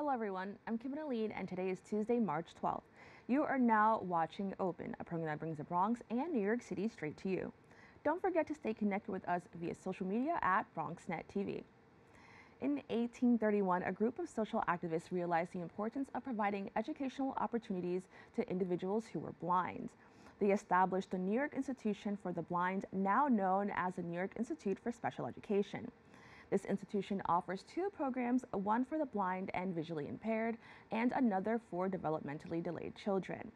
Hello everyone, I'm Kibin Alleyne and today is Tuesday, March 12th. You are now watching Open, a program that brings the Bronx and New York City straight to you. Don't forget to stay connected with us via social media at BronxNet TV. In 1831, a group of social activists realized the importance of providing educational opportunities to individuals who were blind. They established the New York Institution for the Blind, now known as the New York Institute for Special Education. This institution offers two programs, one for the blind and visually impaired, and another for developmentally delayed children.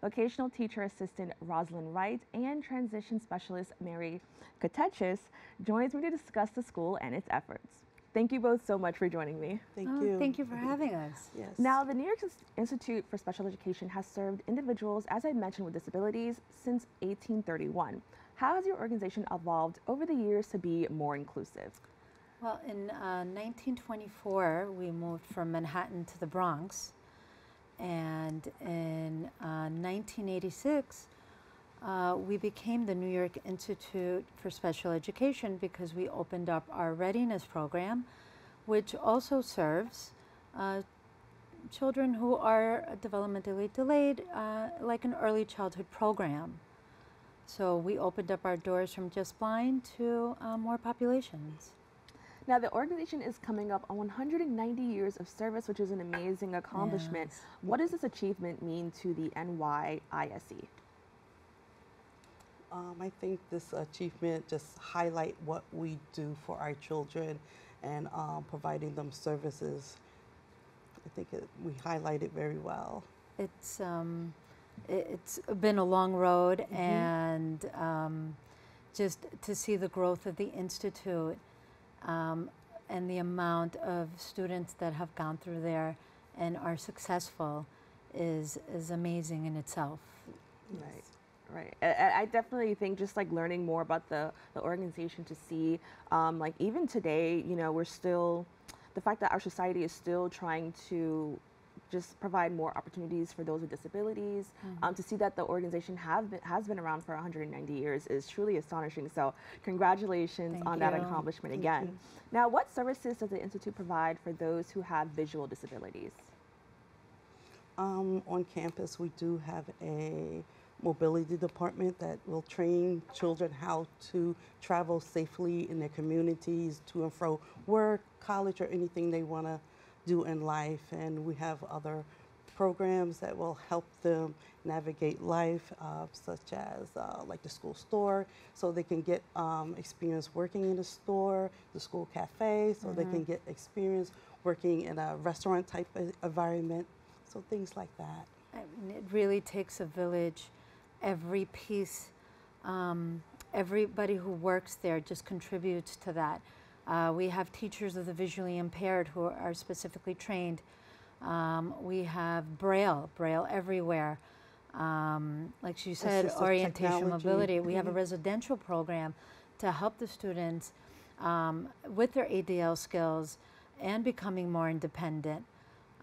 Vocational teacher assistant Rosalind Wright and transition specialist Mary Catechis joins me to discuss the school and its efforts. Thank you both so much for joining me. Thank Oh, you. Thank you for having us. Yes. Now, the New York Institute for Special Education has served individuals, as I mentioned, with disabilities since 1831. How has your organization evolved over the years to be more inclusive? Well, in uh, 1924, we moved from Manhattan to the Bronx. And in uh, 1986, uh, we became the New York Institute for Special Education because we opened up our readiness program, which also serves uh, children who are developmentally delayed, uh, like an early childhood program. So we opened up our doors from just blind to uh, more populations. Now, the organization is coming up on 190 years of service, which is an amazing accomplishment. Yes. What does this achievement mean to the NYISE? Um, I think this achievement just highlight what we do for our children and um, providing them services. I think it, we highlight it very well. It's um, it, it's been a long road, and um, just to see the growth of the institute um, and the amount of students that have gone through there and are successful is is amazing in itself. Right. Right. I- definitely think just like learning more about the, the organization to see, um, like even today, you know, we're still, the fact that our society is still trying to just provide more opportunities for those with disabilities, um, to see that the organization have been, has been around for 190 years is truly astonishing. So congratulations Thank on that accomplishment Thank again. you. Now, what services does the Institute provide for those who have visual disabilities? Um, on campus, we do have a mobility department that will train children how to travel safely in their communities to and fro work, college, or anything they want to do in life. And we have other programs that will help them navigate life, uh, such as uh, like the school store, so they can get um, experience working in the store, the school cafe, so they can get experience working in a restaurant type environment. So things like that. I mean, it really takes a village. Every piece, um, everybody who works there just contributes to that. Uh, we have teachers of the visually impaired who are specifically trained. Um, we have Braille, Braille everywhere. Um, like you said, Assistive orientation technology. mobility. We have a Mhm. residential program to help the students um, with their ADL skills and becoming more independent.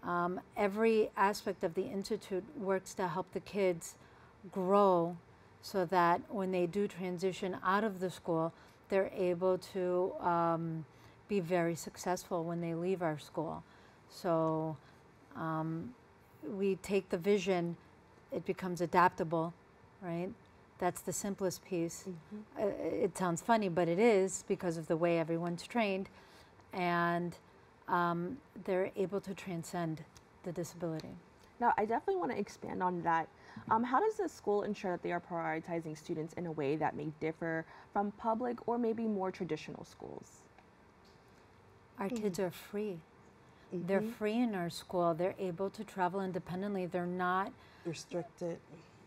Um, every aspect of the institute works to help the kids grow so that when they do transition out of the school, they're able to um, be very successful when they leave our school. So um, we take the vision, it becomes adaptable, right? That's the simplest piece. Uh, it sounds funny, but it is because of the way everyone's trained. And um, they're able to transcend the disability. Now, I definitely want to expand on that. Um, how does the school ensure that they are prioritizing students in a way that may differ from public or maybe more traditional schools? Our kids are free. They're Mm-hmm. free in our school. They're able to travel independently. They're not. Restricted.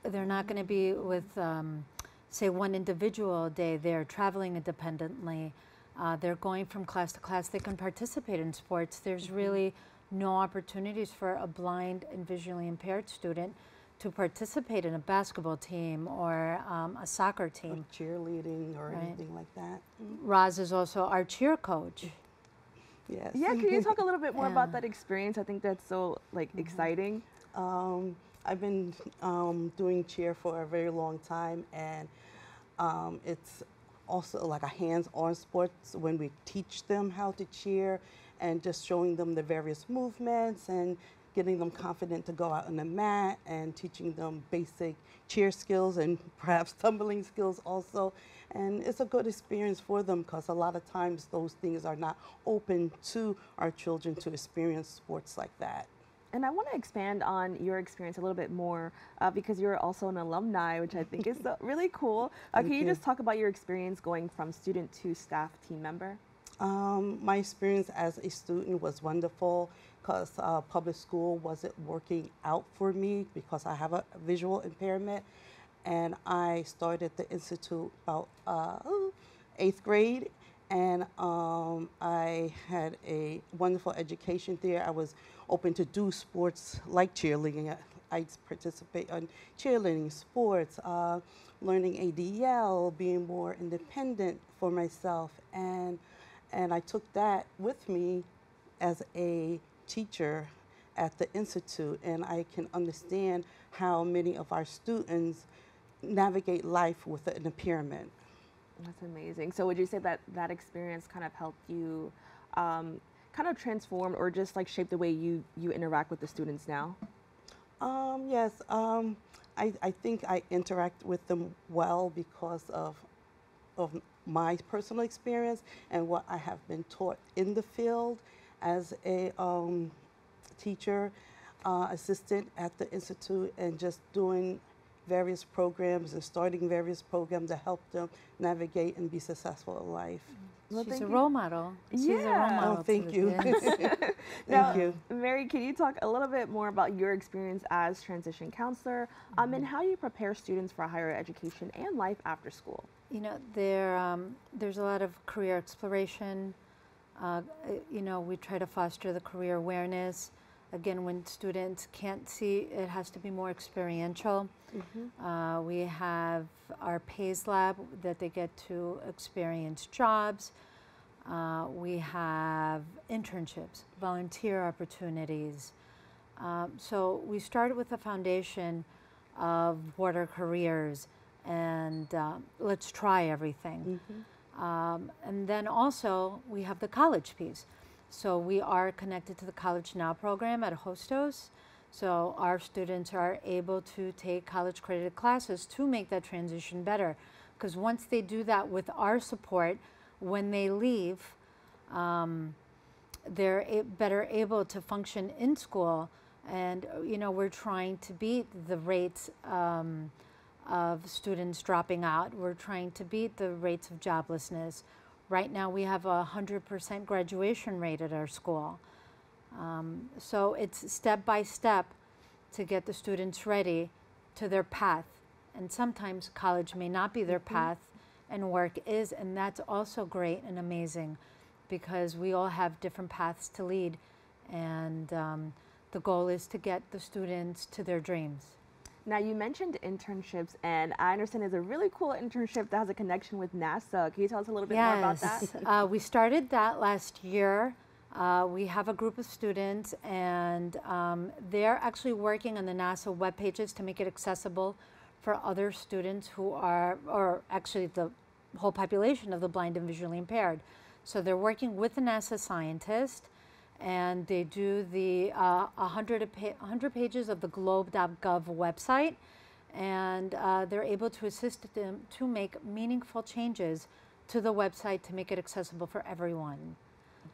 They're not going to be with, um, say, one individual a day. They're traveling independently. Uh, they're going from class to class. They can participate in sports. There's really no opportunities for a blind and visually impaired student to participate in a basketball team or um, a soccer team. or team. cheerleading or Right. anything like that. Roz is also our cheer coach. Yes. Yeah, can you talk a little bit more about that experience? I think that's so like exciting. Um, I've been um, doing cheer for a very long time, and um, it's also like a hands-on sport when we teach them how to cheer and just showing them the various movements and getting them confident to go out on the mat and teaching them basic cheer skills and perhaps tumbling skills also. And it's a good experience for them because a lot of times those things are not open to our children to experience sports like that. And I want to expand on your experience a little bit more uh, because you're also an alumni, which I think is really cool. Uh, can you, you. just talk about your experience going from student to staff team member? Um, my experience as a student was wonderful because uh, public school wasn't working out for me because I have a visual impairment. And I started the Institute about uh, eighth grade and um, I had a wonderful education there. I was open to do sports like cheerleading. I participate in cheerleading, sports, uh, learning ADL, being more independent for myself, and and I took that with me as a teacher at the institute, and I can understand how many of our students navigate life with an impairment. That's amazing. So would you say that that experience kind of helped you um, kind of transform or just like shape the way you, you interact with the students now? Um, yes, um, I, I think I interact with them well because of, of my personal experience and what I have been taught in the field as a um, teacher, uh, assistant at the Institute, and just doing various programs and starting various programs to help them navigate and be successful in life. Well, She's a role model. She's yeah. a role model. Oh, thank you. thank now, you. Mary, can you talk a little bit more about your experience as transition counselor um, mm-hmm. and how you prepare students for higher education and life after school? You know, there, um, there's a lot of career exploration. Uh, you know, we try to foster the career awareness. Again, when students can't see, it has to be more experiential. Mm-hmm. Uh, we have our PAYS lab that they get to experience jobs. Uh, we have internships, volunteer opportunities. Um, so we started with a foundation of what are careers and uh, let's try everything. Mm-hmm. Um, and then also we have the college piece. So we are connected to the College Now program at Hostos. So our students are able to take college credited classes to make that transition better. Because once they do that with our support, when they leave, um, they're better able to function in school. And, you know, we're trying to beat the rates um, of students dropping out. We're trying to beat the rates of joblessness. Right now, we have a 100% graduation rate at our school. Um, so it's step by step to get the students ready to their path. And sometimes college may not be their mm-hmm. path, and work is, and that's also great and amazing because we all have different paths to lead. And um, the goal is to get the students to their dreams. Now, you mentioned internships, and I understand there's a really cool internship that has a connection with NASA. Can you tell us a little bit yes. more about that? uh, we started that last year. Uh, we have a group of students, and um, they're actually working on the NASA web pages to make it accessible for other students who are, or actually the whole population of the blind and visually impaired. So they're working with the NASA scientist and they do the uh, 100, pa 100 pages of the globe.gov website and uh, they're able to assist them to make meaningful changes to the website to make it accessible for everyone.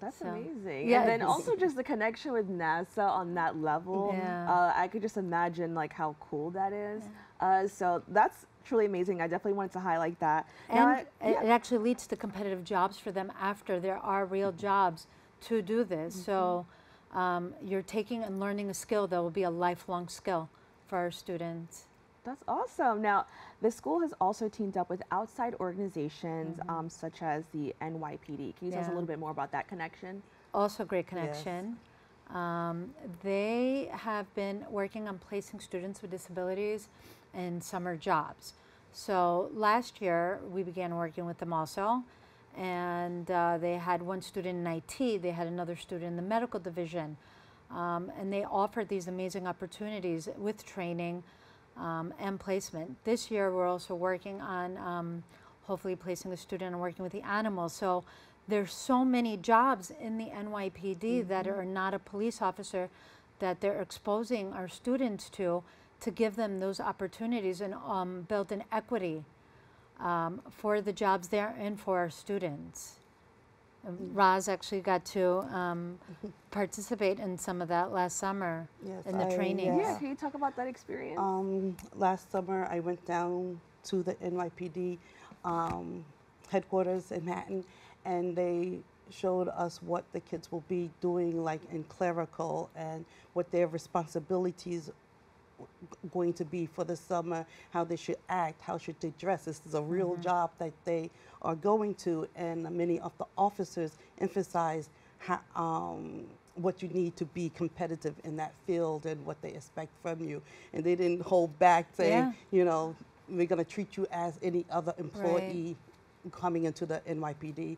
That's so, amazing. Yeah, and then also just the connection with NASA on that level. Yeah. Uh, I could just imagine like how cool that is. Yeah. Uh, so that's truly amazing. I definitely wanted to highlight that. And I, yeah. it actually leads to competitive jobs for them after there are real jobs to do this. Mm-hmm. So um, you're taking and learning a skill that will be a lifelong skill for our students. That's awesome. Now, the school has also teamed up with outside organizations mm-hmm. um, such as the NYPD. Can you tell us a little bit more about that connection? Also, great connection. Yes. Um, they have been working on placing students with disabilities in summer jobs. So last year, we began working with them also and uh, they had one student in IT, they had another student in the medical division, um, and they offered these amazing opportunities with training um, and placement. This year, we're also working on um, hopefully placing a student and working with the animals. So there's so many jobs in the NYPD that are not a police officer that they're exposing our students to to give them those opportunities and um, build an equity um, for the jobs there and for our students. Um, Roz actually got to um, participate in some of that last summer Yes, in the I- training. Yeah, Yeah. can you talk about that experience? Um, last summer, I went down to the NYPD um, headquarters in Manhattan, and they showed us what the kids will be doing, like in clerical, and what their responsibilities w- going to be for the summer, how they should act, how should they dress. This is a real job that they are going to, and many of the officers emphasize how, um, what you need to be competitive in that field and what they expect from you. And they didn't hold back saying, Yeah. you know, we're going to treat you as any other employee coming into the NYPD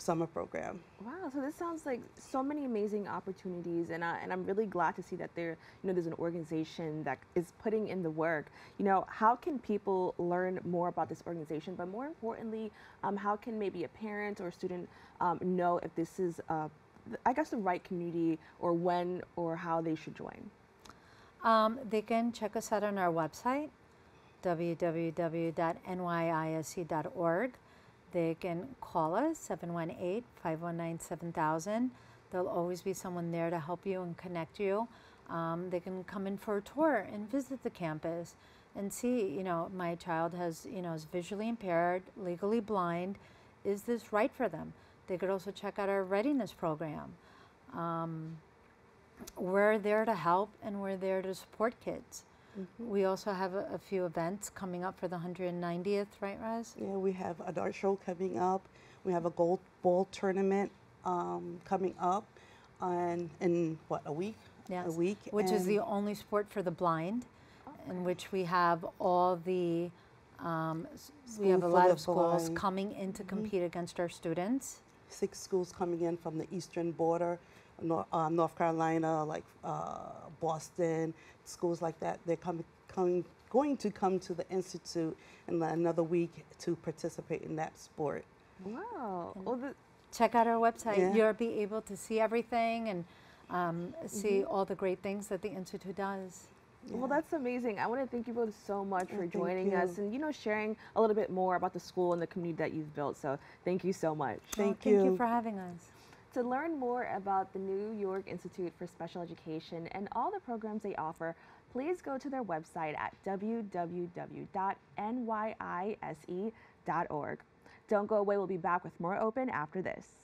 summer program. Wow, so this sounds like so many amazing opportunities, and uh, and I'm really glad to see that there, you know, there's an organization that is putting in the work. You know, how can people learn more about this organization? But more importantly, um, how can maybe a parent or a student um, know if this is, uh, I guess, the right community, or when or how they should join? Um, they can check us out on our website, www.nyise.org. They can call us, 718 519 7000. There'll always be someone there to help you and connect you. Um, they can come in for a tour and visit the campus and see, you know, my child has, you know, is visually impaired, legally blind. Is this right for them? They could also check out our readiness program. Um, we're there to help and we're there to support kids. We also have a, a few events coming up for the 190th, right, Roz? Yeah, we have an art show coming up. We have a gold ball tournament um, coming up, and in what a week? Yes. A week. Which is the only sport for the blind, in which we have all the, um, we have a lot of schools Blind. coming in to compete against our students. six schools coming in from the eastern border, North, um, North Carolina, like uh, Boston, schools like that. They're coming, coming, going to come to the institute in another week to participate in that sport. Wow. Well, the, Check out our website. Yeah. You'll be able to see everything and um, see all the great things that the Institute does. Well, that's amazing. I want to thank you both so much for thank joining us and you know sharing a little bit more about the school and the community that you've built. So thank you so much. Well, Thank Thank you you. for having us. To learn more about the New York Institute for Special Education and all the programs they offer, please go to their website at www.nyise.org. Don't go away. We'll be back with more open after this.